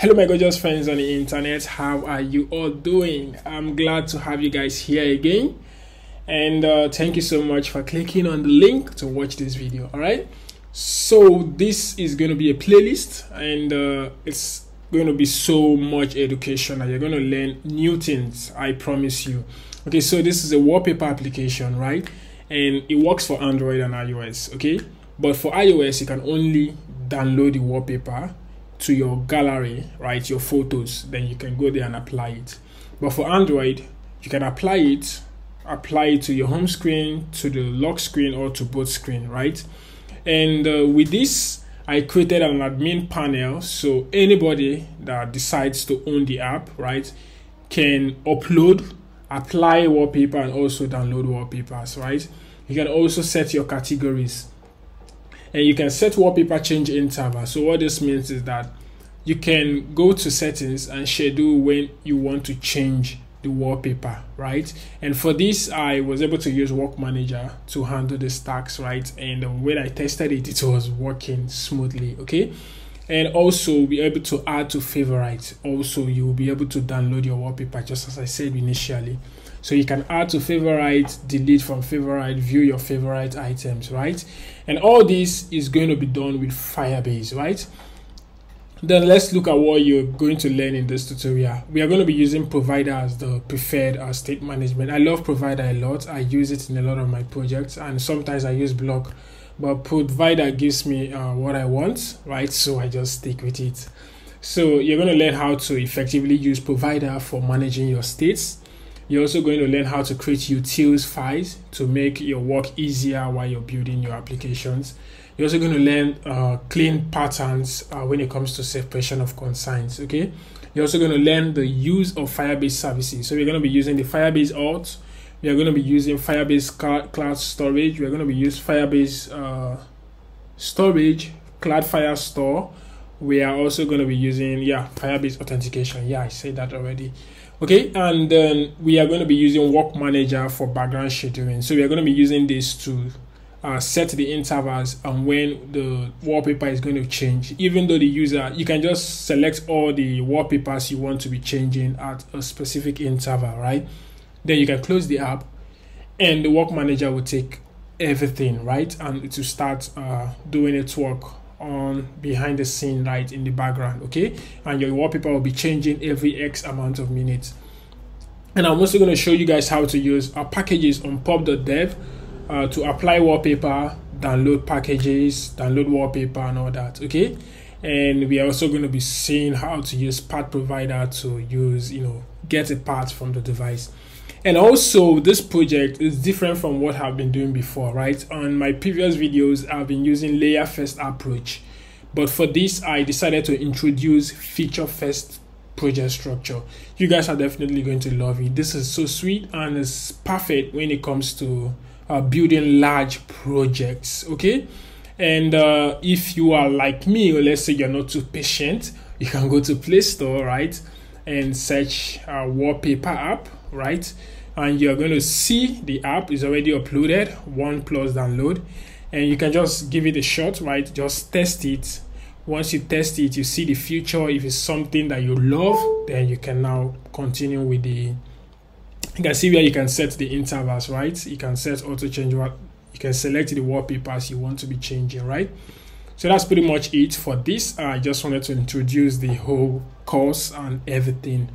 Hello, my gorgeous friends on the internet. How are you all doing? I'm glad to have you guys here again. And uh, thank you so much for clicking on the link to watch this video. All right. So, this is going to be a playlist, and uh, it's going to be so much education you're going to learn new things. I promise you. Okay, so this is a wallpaper application, right? And it works for Android and iOS. Okay, but for iOS, you can only download the wallpaper to your gallery, right? Your photos, then you can go there and apply it. But for Android, you can apply it, apply it to your home screen, to the lock screen, or to both screen, right? And uh, with this, I created an admin panel so anybody that decides to own the app, right, can upload, apply wallpaper, and also download wallpapers, right? You can also set your categories and you can set wallpaper change interval. So what this means is that you can go to settings and schedule when you want to change the wallpaper, right? And for this, I was able to use Work Manager to handle the stacks, right? And when I tested it, it was working smoothly, okay? And also be able to add to favorites. Also, you will be able to download your wallpaper, just as I said initially. So you can add to favorite, delete from favorite, view your favorite items, right? And all this is going to be done with Firebase, right? Then let's look at what you're going to learn in this tutorial. We are going to be using Provider as the preferred uh, state management. I love Provider a lot. I use it in a lot of my projects and sometimes I use BLoC. But Provider gives me uh, what I want, right? So I just stick with it. So you're going to learn how to effectively use Provider for managing your states you're also going to learn how to create utils files to make your work easier while you're building your applications. You're also going to learn uh, clean patterns uh, when it comes to separation of concerns. Okay. You're also going to learn the use of Firebase services. So we're going to be using the Firebase Auth. We are going to be using Firebase cloud storage. We're going to be using Firebase uh, storage, Cloud Firestore. We are also going to be using yeah Firebase authentication. Yeah, I said that already okay and then we are going to be using work manager for background scheduling. So we are going to be using this to uh, set the intervals and when the wallpaper is going to change. Even though the user you can just select all the wallpapers you want to be changing at a specific interval right? Then you can close the app and the work manager will take everything right? And to start uh, doing its work on behind the scene right in the background okay? And your wallpaper will be changing every x amount of minutes. And i'm also going to show you guys how to use our packages on pub.dev uh, to apply wallpaper download packages download wallpaper and all that okay? And we are also going to be seeing how to use path provider to use you know get a part from the device and also this project is different from what I've been doing before, right? On my previous videos, I've been using layer first approach. But for this, I decided to introduce feature first project structure. You guys are definitely going to love it. This is so sweet and it's perfect when it comes to uh, building large projects, okay? And uh, if you are like me, or let's say you're not too patient, you can go to Play Store, right? And search uh, wallpaper app right? And you're going to see the app is already uploaded, one plus download, and you can just give it a shot, right? Just test it. Once you test it, you see the future. If it's something that you love, then you can now continue with the. You can see where you can set the intervals, right? You can set auto change what you can select the wallpapers you want to be changing, right? So that's pretty much it for this. I just wanted to introduce the whole course and everything